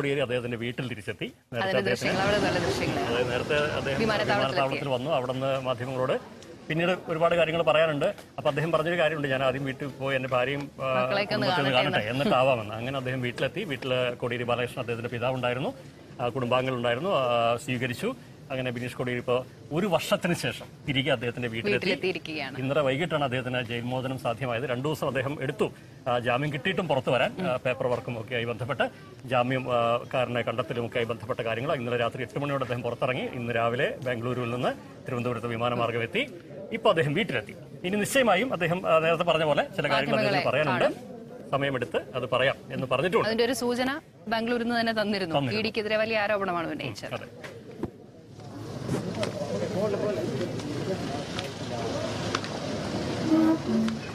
കോടിയേരി അദ്ദേഹത്തിന്റെ വീട്ടിൽ തിരിച്ചെത്തി നേരത്തെ അദ്ദേഹം. വിമാനത്താവളത്തിൽ വന്നു. അവിടെ നിന്ന് മാധ്യമങ്ങളോട് പിന്നീട് ഒരുപാട് കാര്യങ്ങൾ പറയാനുണ്ട്. അപ്പൊ അദ്ദേഹം പറഞ്ഞൊരു കാര്യമുണ്ട്. ഞാൻ ആദ്യം വീട്ടിൽ പോയി എന്റെ ഭാര്യയും കാണട്ടെ എന്നിട്ടാവാമെന്ന്. അങ്ങനെ അദ്ദേഹം വീട്ടിലെത്തി. വീട്ടിൽ കോടിയേരി ബാലകൃഷ്ണൻ അദ്ദേഹത്തിന്റെ പിതാവുണ്ടായിരുന്നു. കുടുംബാംഗങ്ങളുണ്ടായിരുന്നു. സ്വീകരിച്ചു. അങ്ങനെ ബിനീഷ് കോടിയേരി ഇപ്പോൾ ഒരു വർഷത്തിന് ശേഷം തിരികെ അദ്ദേഹത്തിന്റെ വീട്ടിലെത്തി. ഇന്നലെ വൈകിട്ടാണ് അദ്ദേഹത്തിന് ജയിൽ മോചനം സാധ്യമായത്. രണ്ടു ദിവസം അദ്ദേഹം എടുത്തു. ജാമ്യം കിട്ടിയിട്ടും പുറത്തു വരാൻ പേപ്പർ വർക്കും ഒക്കെ ആയി ബന്ധപ്പെട്ട്. ജാമ്യം ആ, കാരനെ കണ്ടെത്തലും ആയി ബന്ധപ്പെട്ട കാര്യങ്ങൾ. ഇന്നലെ രാത്രി എട്ട് മണിയോടെ അദ്ദേഹം പുറത്തിറങ്ങി. ഇന്ന് രാവിലെ ബാംഗ്ലൂരിൽ നിന്ന് തിരുവനന്തപുരത്ത് വിമാനമാർഗം എത്തി ഇപ്പോൾ അദ്ദേഹം വീട്ടിലെത്തി. ഇനി നിശ്ചയമായും അദ്ദേഹം നേരത്തെ പറഞ്ഞ പോലെ ചില കാര്യങ്ങൾ അദ്ദേഹത്തിന് പറയാനുണ്ട്. സമയമെടുത്ത് അത് പറയാം എന്ന് പറഞ്ഞിട്ടുണ്ട്. അതിന്റെ ഒരു സൂചന ബാംഗ്ലൂരിൽ നിന്ന് തന്നെ തന്നിരുന്നു. ഇടിക്കെതിരെ വലിയ ആരോപണമാണ് ഉന്നയിച്ചത്. Thank mm -hmm. you.